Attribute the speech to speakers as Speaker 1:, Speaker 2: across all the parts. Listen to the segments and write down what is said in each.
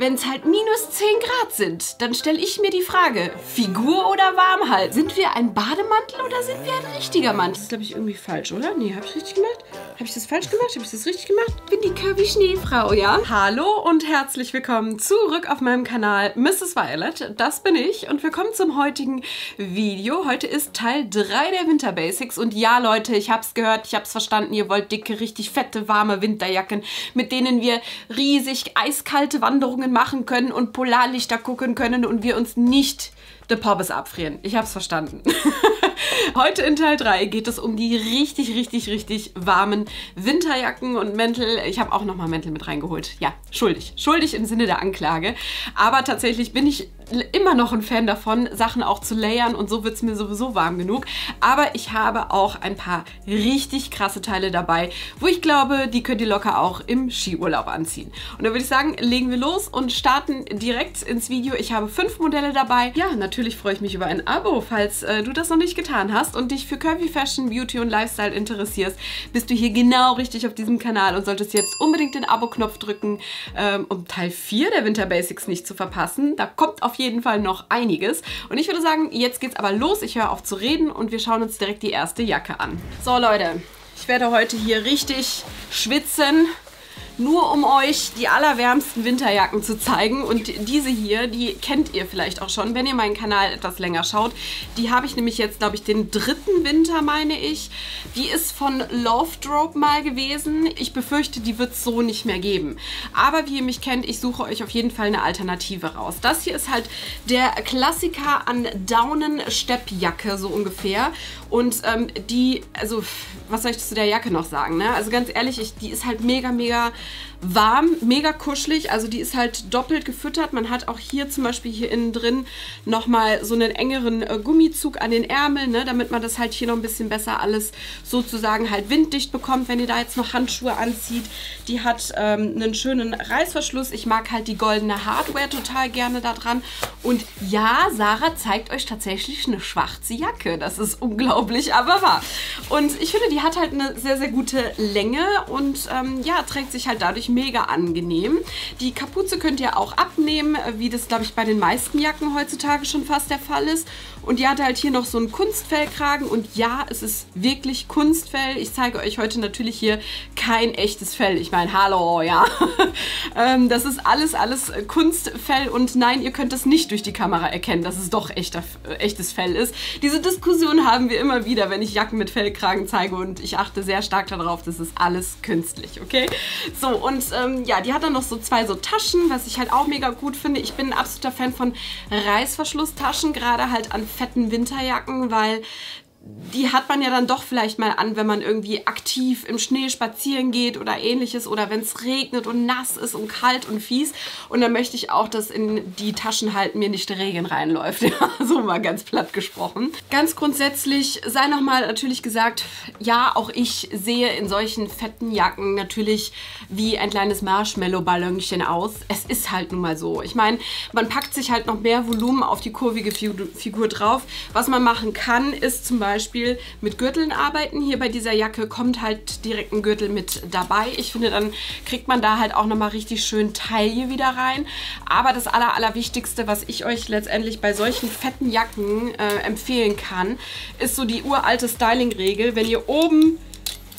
Speaker 1: Wenn es halt minus 10 Grad sind, dann stelle ich mir die Frage, Figur oder Warmhalt? Sind wir ein Bademantel oder sind wir ein richtiger Mantel? Das ist, glaube ich, irgendwie falsch, oder? Nee, habe ich richtig gemacht? Habe ich das falsch gemacht? Habe ich das richtig gemacht? Ich bin die Kirby Schneefrau, ja? Hallo und herzlich willkommen zurück auf meinem Kanal Mrs. Violet. Das bin ich und willkommen zum heutigen Video. Heute ist Teil 3 der Winter Basics und ja, Leute, ich habe es gehört, ich habe es verstanden. Ihr wollt dicke, richtig fette, warme Winterjacken, mit denen wir riesig eiskalte Wanderungen Wanderungen machen können und Polarlichter gucken können und wir uns nicht The Pobbes abfrieren. Ich hab's verstanden. Heute in Teil 3 geht es um die richtig, richtig, richtig warmen Winterjacken und Mäntel. Ich habe auch nochmal Mäntel mit reingeholt. Ja, schuldig. Schuldig im Sinne der Anklage. Aber tatsächlich bin ich immer noch ein Fan davon, Sachen auch zu layern und so wird es mir sowieso warm genug. Aber ich habe auch ein paar richtig krasse Teile dabei, wo ich glaube, die könnt ihr locker auch im Skiurlaub anziehen. Und da würde ich sagen, legen wir los und starten direkt ins Video. Ich habe fünf Modelle dabei. Ja, natürlich freue ich mich über ein Abo, falls äh, du das noch nicht getan hast und dich für Curvy Fashion, Beauty und Lifestyle interessierst, bist du hier genau richtig auf diesem Kanal und solltest jetzt unbedingt den Abo-Knopf drücken, ähm, um Teil 4 der Winter Basics nicht zu verpassen. Da kommt auf jeden Fall noch einiges. Und ich würde sagen, jetzt geht's aber los. Ich höre auf zu reden und wir schauen uns direkt die erste Jacke an. So Leute, ich werde heute hier richtig schwitzen nur um euch die allerwärmsten Winterjacken zu zeigen. Und diese hier, die kennt ihr vielleicht auch schon, wenn ihr meinen Kanal etwas länger schaut. Die habe ich nämlich jetzt, glaube ich, den dritten Winter, meine ich. Die ist von Love Drop mal gewesen. Ich befürchte, die wird es so nicht mehr geben. Aber wie ihr mich kennt, ich suche euch auf jeden Fall eine Alternative raus. Das hier ist halt der Klassiker an Daunen-Steppjacke, so ungefähr. Und ähm, die, also, was soll ich zu der Jacke noch sagen, ne? Also ganz ehrlich, ich, die ist halt mega, mega warm, mega kuschelig. Also die ist halt doppelt gefüttert. Man hat auch hier zum Beispiel hier innen drin nochmal so einen engeren äh, Gummizug an den Ärmeln, ne, damit man das halt hier noch ein bisschen besser alles sozusagen halt winddicht bekommt, wenn ihr da jetzt noch Handschuhe anzieht. Die hat ähm, einen schönen Reißverschluss. Ich mag halt die goldene Hardware total gerne da dran. Und ja, Sarah zeigt euch tatsächlich eine schwarze Jacke. Das ist unglaublich, aber wahr. Und ich finde, die hat halt eine sehr, sehr gute Länge und ähm, ja, trägt sich halt dadurch mega angenehm. Die Kapuze könnt ihr auch abnehmen, wie das, glaube ich, bei den meisten Jacken heutzutage schon fast der Fall ist. Und die hat halt hier noch so einen Kunstfellkragen. Und ja, es ist wirklich Kunstfell. Ich zeige euch heute natürlich hier kein echtes Fell. Ich meine, hallo, ja. Ähm, das ist alles, alles Kunstfell. Und nein, ihr könnt das nicht durch die Kamera erkennen, dass es doch echter, äh, echtes Fell ist. Diese Diskussion haben wir immer wieder, wenn ich Jacken mit Fellkragen zeige. Und ich achte sehr stark darauf, das ist alles künstlich, okay? So, und ähm, ja, die hat dann noch so zwei so Taschen, was ich halt auch mega gut finde. Ich bin ein absoluter Fan von Reißverschlusstaschen, gerade halt an fetten Winterjacken, weil die hat man ja dann doch vielleicht mal an, wenn man irgendwie aktiv im Schnee spazieren geht oder ähnliches oder wenn es regnet und nass ist und kalt und fies. Und dann möchte ich auch, dass in die Taschen halt mir nicht der Regen reinläuft. So mal ganz platt gesprochen. Ganz grundsätzlich sei nochmal natürlich gesagt, ja, auch ich sehe in solchen fetten Jacken natürlich wie ein kleines Marshmallow-Ballonchen aus. Es ist halt nun mal so. Ich meine, man packt sich halt noch mehr Volumen auf die kurvige Figur drauf. Was man machen kann, ist zum Beispiel Beispiel mit Gürteln arbeiten. Hier bei dieser Jacke kommt halt direkt ein Gürtel mit dabei. Ich finde, dann kriegt man da halt auch nochmal richtig schön Taille wieder rein. Aber das aller, allerwichtigste, was ich euch letztendlich bei solchen fetten Jacken äh, empfehlen kann, ist so die uralte Styling-Regel. Wenn ihr oben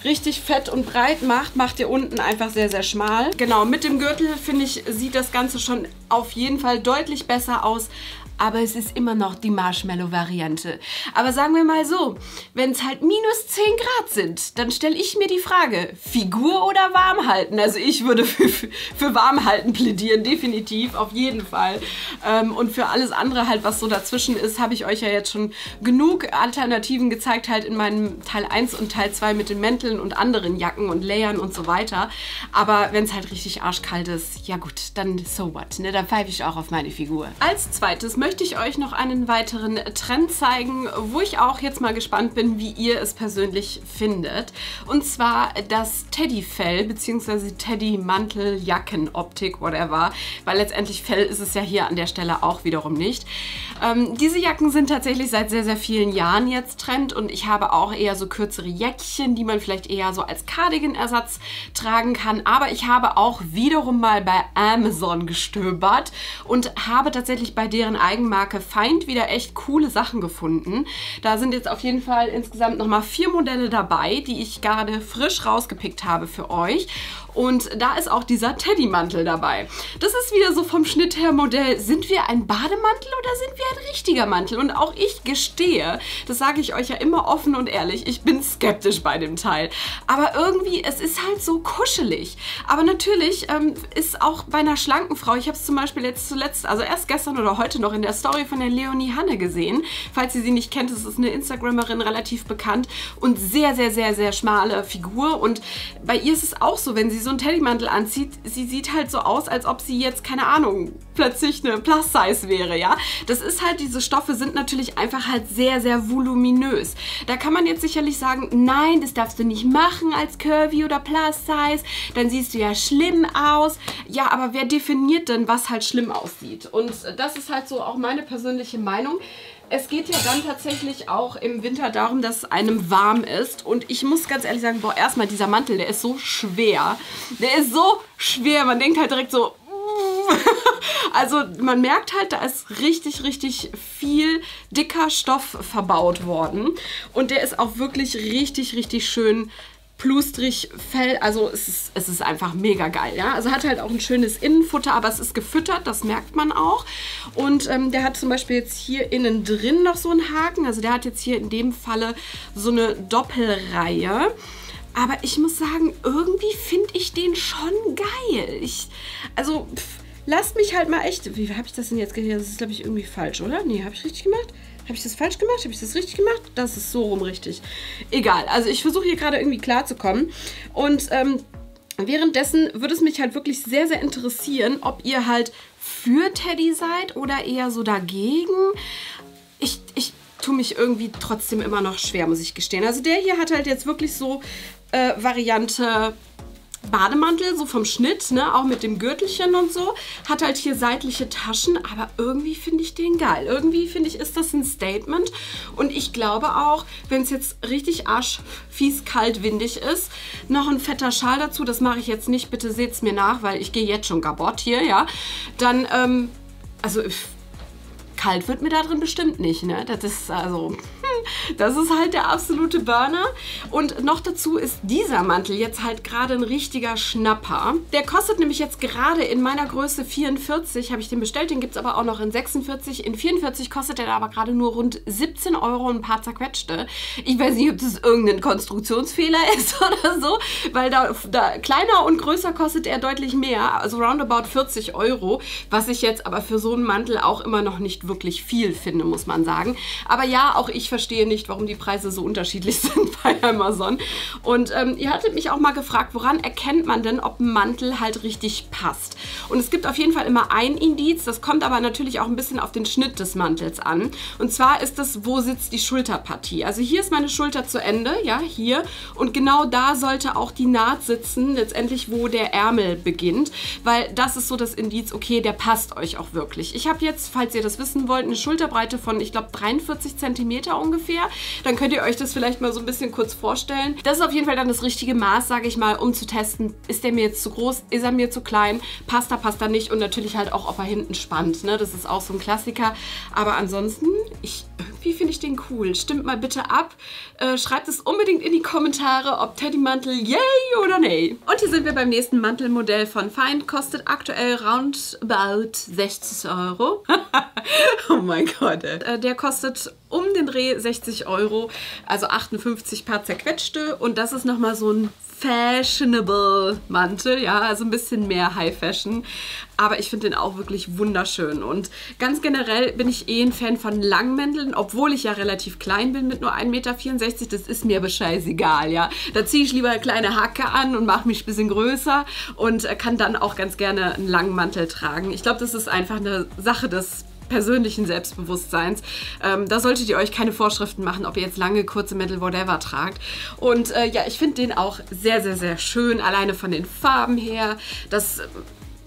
Speaker 1: richtig fett und breit macht, macht ihr unten einfach sehr, sehr schmal. Genau, mit dem Gürtel, finde ich, sieht das Ganze schon auf jeden Fall deutlich besser aus aber es ist immer noch die Marshmallow-Variante. Aber sagen wir mal so, wenn es halt minus 10 Grad sind, dann stelle ich mir die Frage, Figur oder warm halten? Also ich würde für, für warm halten plädieren, definitiv, auf jeden Fall. Ähm, und für alles andere halt, was so dazwischen ist, habe ich euch ja jetzt schon genug Alternativen gezeigt, halt in meinem Teil 1 und Teil 2 mit den Mänteln und anderen Jacken und Layern und so weiter. Aber wenn es halt richtig arschkalt ist, ja gut, dann so what, ne? Dann pfeife ich auch auf meine Figur. Als zweites möchte ich euch noch einen weiteren Trend zeigen, wo ich auch jetzt mal gespannt bin, wie ihr es persönlich findet. Und zwar das Teddyfell bzw. Teddy-Mantel-Jacken-Optik, whatever. Weil letztendlich Fell ist es ja hier an der Stelle auch wiederum nicht. Ähm, diese Jacken sind tatsächlich seit sehr, sehr vielen Jahren jetzt Trend und ich habe auch eher so kürzere Jäckchen, die man vielleicht eher so als Cardigan-Ersatz tragen kann. Aber ich habe auch wiederum mal bei Amazon gestöbert und habe tatsächlich bei deren Eigenmarke Feind wieder echt coole Sachen gefunden. Da sind jetzt auf jeden Fall insgesamt nochmal vier Modelle dabei, die ich gerade frisch rausgepickt habe für euch. Und da ist auch dieser Teddymantel dabei. Das ist wieder so vom Schnitt her Modell, sind wir ein Bademantel oder sind wir ein richtiger Mantel? Und auch ich gestehe, das sage ich euch ja immer offen und ehrlich, ich bin skeptisch bei dem Teil. Aber irgendwie, es ist halt so kuschelig. Aber natürlich ähm, ist auch bei einer schlanken Frau, ich habe es zum Beispiel jetzt zuletzt, also erst gestern oder heute noch in der Story von der Leonie Hanne gesehen. Falls ihr sie nicht kennt, das ist eine Instagrammerin, relativ bekannt und sehr, sehr, sehr, sehr schmale Figur. Und bei ihr ist es auch so, wenn sie so einen Teddymantel anzieht, sie sieht halt so aus, als ob sie jetzt, keine Ahnung, plötzlich eine Plus-Size wäre, ja. Das ist halt, diese Stoffe sind natürlich einfach halt sehr, sehr voluminös. Da kann man jetzt sicherlich sagen, nein, das darfst du nicht machen als Curvy oder Plus-Size, dann siehst du ja schlimm aus. Ja, aber wer definiert denn, was halt schlimm aussieht? Und das ist halt so auch meine persönliche Meinung. Es geht ja dann tatsächlich auch im Winter darum, dass es einem warm ist. Und ich muss ganz ehrlich sagen, boah, erstmal dieser Mantel, der ist so schwer. Der ist so schwer. Man denkt halt direkt so, also man merkt halt, da ist richtig, richtig viel dicker Stoff verbaut worden. Und der ist auch wirklich richtig, richtig schön plustrig, Fell, also es ist, es ist einfach mega geil, ja. Also hat halt auch ein schönes Innenfutter, aber es ist gefüttert, das merkt man auch. Und ähm, der hat zum Beispiel jetzt hier innen drin noch so einen Haken, also der hat jetzt hier in dem Falle so eine Doppelreihe. Aber ich muss sagen, irgendwie finde ich den schon geil. Ich, also, pff, lasst mich halt mal echt, wie habe ich das denn jetzt gehört? Das ist, glaube ich, irgendwie falsch, oder? Nee, habe ich richtig gemacht? Habe ich das falsch gemacht? Habe ich das richtig gemacht? Das ist so rum richtig. Egal. Also ich versuche hier gerade irgendwie klarzukommen. Und ähm, währenddessen würde es mich halt wirklich sehr, sehr interessieren, ob ihr halt für Teddy seid oder eher so dagegen. Ich, ich tue mich irgendwie trotzdem immer noch schwer, muss ich gestehen. Also der hier hat halt jetzt wirklich so äh, Variante Bademantel, so vom Schnitt, ne, auch mit dem Gürtelchen und so. Hat halt hier seitliche Taschen, aber irgendwie finde ich den geil. Irgendwie finde ich, ist das ein Statement. Und ich glaube auch, wenn es jetzt richtig arschfies kalt windig ist, noch ein fetter Schal dazu, das mache ich jetzt nicht, bitte seht es mir nach, weil ich gehe jetzt schon gabott hier, ja. Dann, ähm, also kalt wird mir da drin bestimmt nicht, ne? Das ist also, das ist halt der absolute Burner. Und noch dazu ist dieser Mantel jetzt halt gerade ein richtiger Schnapper. Der kostet nämlich jetzt gerade in meiner Größe 44, habe ich den bestellt, den gibt es aber auch noch in 46. In 44 kostet der aber gerade nur rund 17 Euro und ein paar zerquetschte. Ich weiß nicht, ob das irgendein Konstruktionsfehler ist oder so, weil da, da kleiner und größer kostet er deutlich mehr, also roundabout 40 Euro, was ich jetzt aber für so einen Mantel auch immer noch nicht wirklich viel finde, muss man sagen. Aber ja, auch ich verstehe nicht, warum die Preise so unterschiedlich sind bei Amazon. Und ähm, ihr hattet mich auch mal gefragt, woran erkennt man denn, ob ein Mantel halt richtig passt? Und es gibt auf jeden Fall immer ein Indiz, das kommt aber natürlich auch ein bisschen auf den Schnitt des Mantels an. Und zwar ist es, wo sitzt die Schulterpartie? Also hier ist meine Schulter zu Ende, ja, hier. Und genau da sollte auch die Naht sitzen, letztendlich, wo der Ärmel beginnt. Weil das ist so das Indiz, okay, der passt euch auch wirklich. Ich habe jetzt, falls ihr das wissen wollt, eine Schulterbreite von, ich glaube, 43 cm ungefähr, dann könnt ihr euch das vielleicht mal so ein bisschen kurz vorstellen. Das ist auf jeden Fall dann das richtige Maß, sage ich mal, um zu testen, ist der mir jetzt zu groß, ist er mir zu klein, passt er, passt er nicht und natürlich halt auch, ob er hinten spannt. Ne? Das ist auch so ein Klassiker. Aber ansonsten, ich, irgendwie finde ich den cool. Stimmt mal bitte ab. Äh, schreibt es unbedingt in die Kommentare, ob Teddymantel yay oder nee. Und hier sind wir beim nächsten Mantelmodell von Feind. Kostet aktuell roundabout 60 Euro. oh mein Gott. Äh, der kostet um den Dreh 60 Euro, also 58 paar zerquetschte. Und das ist nochmal so ein fashionable Mantel, ja, also ein bisschen mehr High Fashion. Aber ich finde den auch wirklich wunderschön. Und ganz generell bin ich eh ein Fan von Langmänteln, obwohl ich ja relativ klein bin mit nur 1,64 Meter. Das ist mir aber scheißegal, ja. Da ziehe ich lieber eine kleine Hacke an und mache mich ein bisschen größer und kann dann auch ganz gerne einen langen Mantel tragen. Ich glaube, das ist einfach eine Sache des persönlichen Selbstbewusstseins. Ähm, da solltet ihr euch keine Vorschriften machen, ob ihr jetzt lange, kurze, mittel, whatever tragt. Und äh, ja, ich finde den auch sehr, sehr, sehr schön, alleine von den Farben her. Das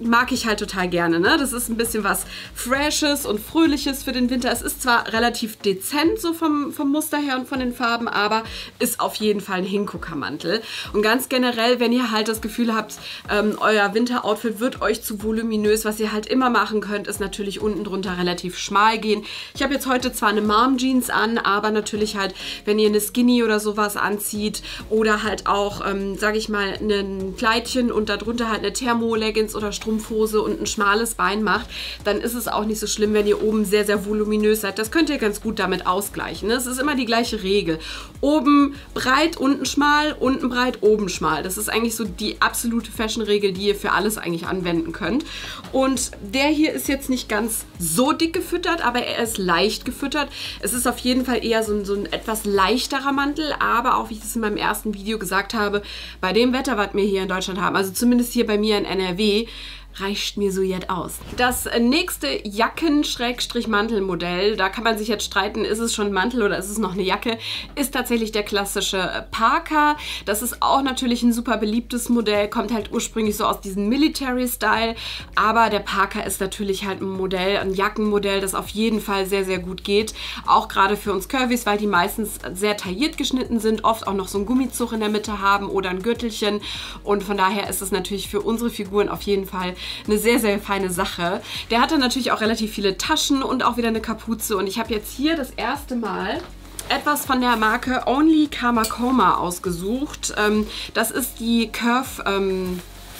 Speaker 1: mag ich halt total gerne. Ne? Das ist ein bisschen was Freshes und Fröhliches für den Winter. Es ist zwar relativ dezent so vom, vom Muster her und von den Farben, aber ist auf jeden Fall ein Hinguckermantel. Und ganz generell, wenn ihr halt das Gefühl habt, ähm, euer Winteroutfit wird euch zu voluminös, was ihr halt immer machen könnt, ist natürlich unten drunter relativ schmal gehen. Ich habe jetzt heute zwar eine Mom Jeans an, aber natürlich halt, wenn ihr eine Skinny oder sowas anzieht oder halt auch, ähm, sage ich mal, ein Kleidchen und darunter halt eine Thermo-Leggings oder Strumpf Strumpfhose und ein schmales Bein macht, dann ist es auch nicht so schlimm, wenn ihr oben sehr, sehr voluminös seid. Das könnt ihr ganz gut damit ausgleichen. Ne? Es ist immer die gleiche Regel. Oben breit, unten schmal, unten breit, oben schmal. Das ist eigentlich so die absolute Fashion-Regel, die ihr für alles eigentlich anwenden könnt. Und der hier ist jetzt nicht ganz so dick gefüttert, aber er ist leicht gefüttert. Es ist auf jeden Fall eher so ein, so ein etwas leichterer Mantel, aber auch, wie ich das in meinem ersten Video gesagt habe, bei dem Wetter, was wir hier in Deutschland haben, also zumindest hier bei mir in NRW, reicht mir so jetzt aus. Das nächste Jacken-Mantel-Modell, da kann man sich jetzt streiten, ist es schon Mantel oder ist es noch eine Jacke, ist tatsächlich der klassische Parker. Das ist auch natürlich ein super beliebtes Modell, kommt halt ursprünglich so aus diesem Military-Style, aber der Parker ist natürlich halt ein Modell, ein Jackenmodell, das auf jeden Fall sehr, sehr gut geht. Auch gerade für uns Curvys, weil die meistens sehr tailliert geschnitten sind, oft auch noch so einen Gummizug in der Mitte haben oder ein Gürtelchen und von daher ist es natürlich für unsere Figuren auf jeden Fall eine sehr, sehr feine Sache. Der hat dann natürlich auch relativ viele Taschen und auch wieder eine Kapuze. Und ich habe jetzt hier das erste Mal etwas von der Marke Only Kamakoma ausgesucht. Ähm, das ist die Curve...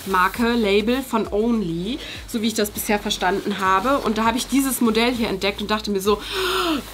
Speaker 1: Marke, Label von Only, so wie ich das bisher verstanden habe. Und da habe ich dieses Modell hier entdeckt und dachte mir so,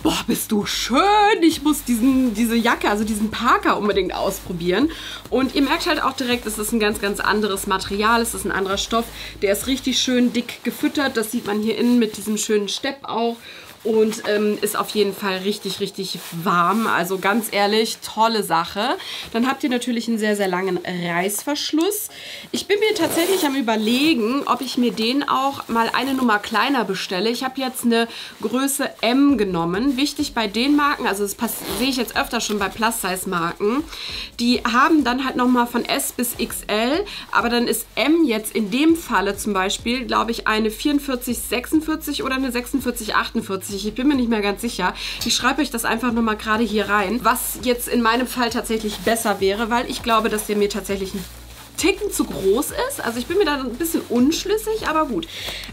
Speaker 1: boah, bist du schön, ich muss diesen, diese Jacke, also diesen Parker unbedingt ausprobieren. Und ihr merkt halt auch direkt, es ist ein ganz, ganz anderes Material, es ist ein anderer Stoff. Der ist richtig schön dick gefüttert, das sieht man hier innen mit diesem schönen Stepp auch und ähm, ist auf jeden Fall richtig, richtig warm. Also ganz ehrlich, tolle Sache. Dann habt ihr natürlich einen sehr, sehr langen Reißverschluss. Ich bin mir tatsächlich am überlegen, ob ich mir den auch mal eine Nummer kleiner bestelle. Ich habe jetzt eine Größe M genommen. Wichtig bei den Marken, also das sehe ich jetzt öfter schon bei Plus-Size-Marken, die haben dann halt nochmal von S bis XL, aber dann ist M jetzt in dem Falle zum Beispiel, glaube ich, eine 44, 46 oder eine 46, 48 ich bin mir nicht mehr ganz sicher. Ich schreibe euch das einfach nur mal gerade hier rein, was jetzt in meinem Fall tatsächlich besser wäre, weil ich glaube, dass der mir tatsächlich ein Ticken zu groß ist. Also ich bin mir da ein bisschen unschlüssig, aber gut.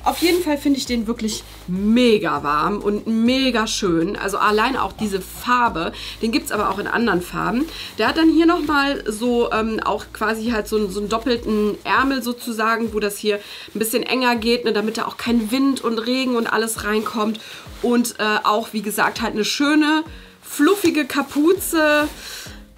Speaker 1: Auf jeden Fall finde ich den wirklich mega warm und mega schön. Also allein auch diese Farbe, den gibt es aber auch in anderen Farben. Der hat dann hier nochmal so ähm, auch quasi halt so, so einen doppelten Ärmel sozusagen, wo das hier ein bisschen enger geht, ne, damit da auch kein Wind und Regen und alles reinkommt. Und äh, auch, wie gesagt, halt eine schöne, fluffige Kapuze.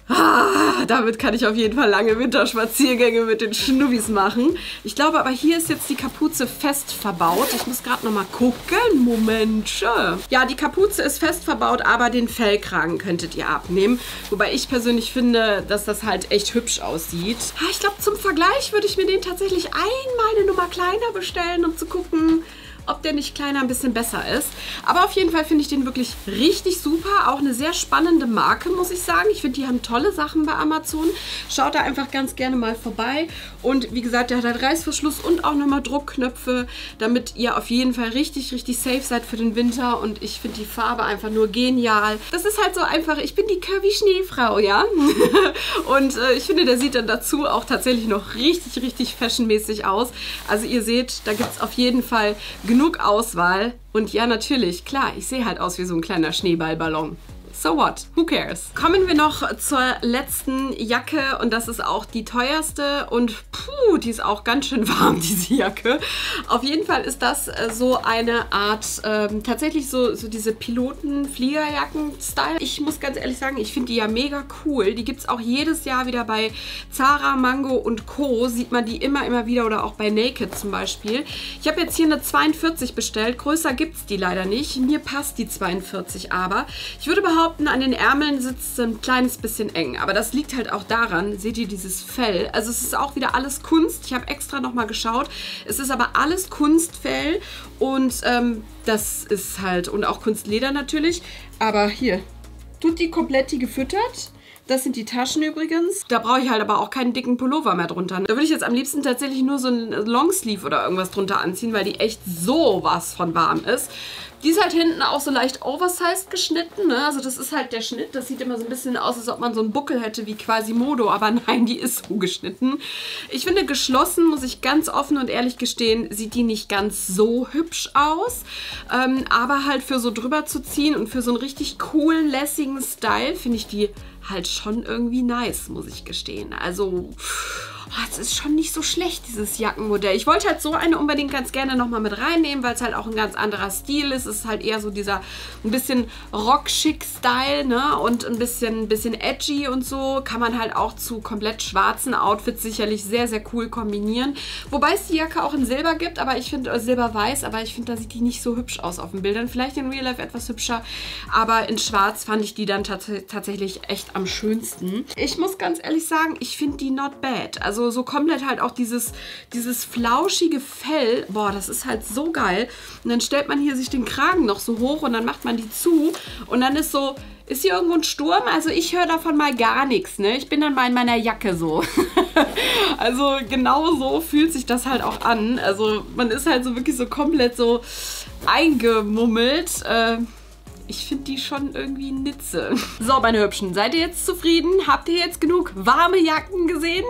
Speaker 1: Ah, damit kann ich auf jeden Fall lange Winterspaziergänge mit den Schnubbis machen. Ich glaube aber, hier ist jetzt die Kapuze fest verbaut. Ich muss gerade nochmal gucken. Moment. Ja, die Kapuze ist fest verbaut, aber den Fellkragen könntet ihr abnehmen. Wobei ich persönlich finde, dass das halt echt hübsch aussieht. Ah, ich glaube, zum Vergleich würde ich mir den tatsächlich einmal eine Nummer kleiner bestellen, um zu gucken, ob der nicht kleiner ein bisschen besser ist. Aber auf jeden Fall finde ich den wirklich richtig super. Auch eine sehr spannende Marke, muss ich sagen. Ich finde, die haben tolle Sachen bei Amazon. Schaut da einfach ganz gerne mal vorbei. Und wie gesagt, der hat halt Reißverschluss und auch nochmal Druckknöpfe, damit ihr auf jeden Fall richtig, richtig safe seid für den Winter. Und ich finde die Farbe einfach nur genial. Das ist halt so einfach, ich bin die Curvy Schneefrau, ja? und äh, ich finde, der sieht dann dazu auch tatsächlich noch richtig, richtig fashionmäßig aus. Also ihr seht, da gibt es auf jeden Fall genug genug Auswahl. Und ja, natürlich, klar, ich sehe halt aus wie so ein kleiner Schneeballballon. So what? Who cares? Kommen wir noch zur letzten Jacke und das ist auch die teuerste und puh, die ist auch ganz schön warm, diese Jacke. Auf jeden Fall ist das äh, so eine Art, ähm, tatsächlich so, so diese Piloten-Fliegerjacken-Style. Ich muss ganz ehrlich sagen, ich finde die ja mega cool. Die gibt es auch jedes Jahr wieder bei Zara, Mango und Co. Sieht man die immer, immer wieder oder auch bei Naked zum Beispiel. Ich habe jetzt hier eine 42 bestellt. Größer gibt es die leider nicht. Mir passt die 42 aber. Ich würde behaupten, behaupten, an den Ärmeln sitzt es ein kleines bisschen eng. Aber das liegt halt auch daran, seht ihr dieses Fell? Also es ist auch wieder alles Kunst. Ich habe extra nochmal geschaut. Es ist aber alles Kunstfell und ähm, das ist halt, und auch Kunstleder natürlich. Aber hier, tut die komplett gefüttert. Das sind die Taschen übrigens. Da brauche ich halt aber auch keinen dicken Pullover mehr drunter. Da würde ich jetzt am liebsten tatsächlich nur so ein Longsleeve oder irgendwas drunter anziehen, weil die echt so was von warm ist. Die ist halt hinten auch so leicht oversized geschnitten. Ne? Also das ist halt der Schnitt. Das sieht immer so ein bisschen aus, als ob man so einen Buckel hätte wie quasi Modo. Aber nein, die ist so geschnitten. Ich finde, geschlossen, muss ich ganz offen und ehrlich gestehen, sieht die nicht ganz so hübsch aus. Ähm, aber halt für so drüber zu ziehen und für so einen richtig coolen, lässigen Style finde ich die halt schon irgendwie nice, muss ich gestehen. Also oh, es ist schon nicht so schlecht, dieses Jackenmodell. Ich wollte halt so eine unbedingt ganz gerne nochmal mit reinnehmen, weil es halt auch ein ganz anderer Stil ist. Es ist halt eher so dieser ein bisschen Rock-Schick-Style, ne? Und ein bisschen, bisschen edgy und so. Kann man halt auch zu komplett schwarzen Outfits sicherlich sehr, sehr cool kombinieren. Wobei es die Jacke auch in Silber gibt, aber ich finde, äh, Silber-Weiß, aber ich finde, da sieht die nicht so hübsch aus auf den Bildern. Vielleicht in Real Life etwas hübscher, aber in Schwarz fand ich die dann tatsächlich echt am schönsten. Ich muss ganz ehrlich sagen, ich finde die not bad. Also so, komplett halt auch dieses, dieses flauschige Fell. Boah, das ist halt so geil. Und dann stellt man hier sich den Kragen noch so hoch und dann macht man die zu. Und dann ist so, ist hier irgendwo ein Sturm? Also ich höre davon mal gar nichts, ne? Ich bin dann mal in meiner Jacke so. also genau so fühlt sich das halt auch an. Also man ist halt so wirklich so komplett so eingemummelt. Äh, ich finde die schon irgendwie nitze. So, meine Hübschen, seid ihr jetzt zufrieden? Habt ihr jetzt genug warme Jacken gesehen?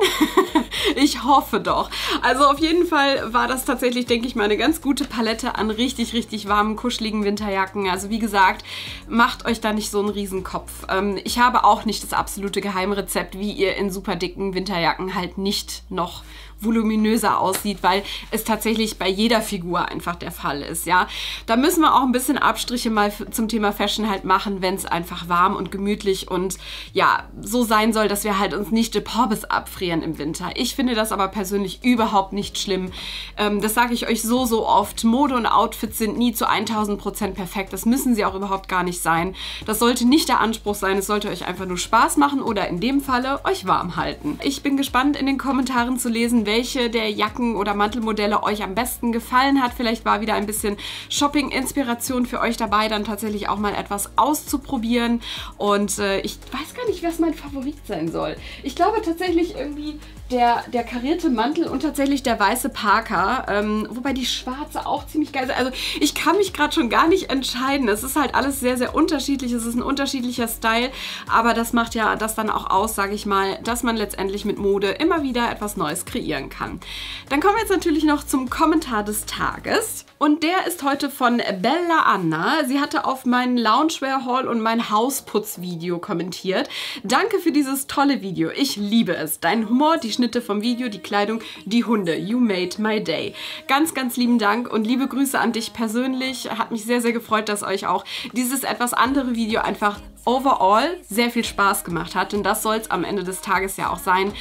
Speaker 1: ich hoffe doch. Also auf jeden Fall war das tatsächlich, denke ich mal, eine ganz gute Palette an richtig, richtig warmen, kuscheligen Winterjacken. Also wie gesagt, macht euch da nicht so einen Riesenkopf. Ähm, ich habe auch nicht das absolute Geheimrezept, wie ihr in super dicken Winterjacken halt nicht noch voluminöser aussieht, weil es tatsächlich bei jeder Figur einfach der Fall ist, ja. Da müssen wir auch ein bisschen Abstriche mal zum Thema Fashion halt machen, wenn es einfach warm und gemütlich und ja, so sein soll, dass wir halt uns nicht de Porbes abfrieren im Winter. Ich finde das aber persönlich überhaupt nicht schlimm. Ähm, das sage ich euch so, so oft. Mode und Outfits sind nie zu 1000 Prozent perfekt. Das müssen sie auch überhaupt gar nicht sein. Das sollte nicht der Anspruch sein. Es sollte euch einfach nur Spaß machen oder in dem Falle euch warm halten. Ich bin gespannt in den Kommentaren zu lesen, welche der Jacken oder Mantelmodelle euch am besten gefallen hat. Vielleicht war wieder ein bisschen Shopping-Inspiration für euch dabei, dann tatsächlich auch mal etwas auszuprobieren. Und äh, ich weiß gar nicht, was mein Favorit sein soll. Ich glaube tatsächlich irgendwie der, der karierte Mantel und tatsächlich der weiße Parker. Ähm, wobei die schwarze auch ziemlich geil ist. Also ich kann mich gerade schon gar nicht entscheiden. Es ist halt alles sehr, sehr unterschiedlich. Es ist ein unterschiedlicher Style. Aber das macht ja das dann auch aus, sage ich mal, dass man letztendlich mit Mode immer wieder etwas Neues kreieren kann. Dann kommen wir jetzt natürlich noch zum Kommentar des Tages. Und der ist heute von Bella Anna. Sie hatte auf meinen Loungewear Haul und mein Hausputz-Video kommentiert. Danke für dieses tolle Video. Ich liebe es. Dein Humor, die Schnitte vom Video, die Kleidung, die Hunde. You made my day. Ganz, ganz lieben Dank und liebe Grüße an dich persönlich. Hat mich sehr, sehr gefreut, dass euch auch dieses etwas andere Video einfach overall sehr viel Spaß gemacht hat. Und das soll es am Ende des Tages ja auch sein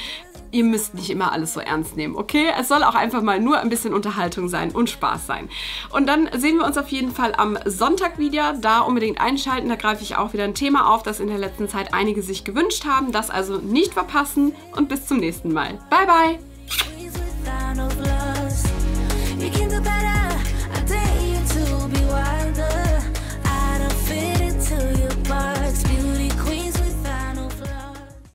Speaker 1: ihr müsst nicht immer alles so ernst nehmen, okay? Es soll auch einfach mal nur ein bisschen Unterhaltung sein und Spaß sein. Und dann sehen wir uns auf jeden Fall am Sonntag wieder. Da unbedingt einschalten, da greife ich auch wieder ein Thema auf, das in der letzten Zeit einige sich gewünscht haben. Das also nicht verpassen und bis zum nächsten Mal. Bye, bye!